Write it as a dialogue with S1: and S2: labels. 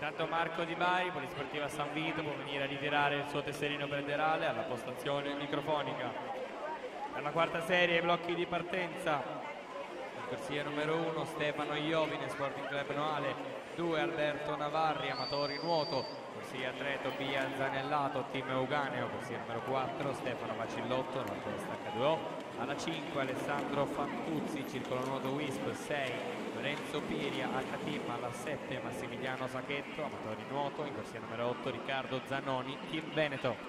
S1: Intanto Marco Di Bari, Polisportiva San Vito, può venire a ritirare il suo tesserino penderale alla postazione microfonica. Per la quarta serie, i blocchi di partenza. In corsia numero 1 Stefano Iovine, Sporting Club Noale, 2 Alberto Navarri, Amatori Nuoto, corsia 3 Tobia Zanellato, Team Euganeo, corsia numero 4 Stefano Vacillotto, Nuoto Stacca 2O, alla 5 Alessandro Fantuzzi, Circolo Nuoto Wisp 6 Lorenzo Piria, H-Team alla 7 Massimiliano Sacchetto, Amatori Nuoto, in corsia numero 8 Riccardo Zanoni, Team Veneto.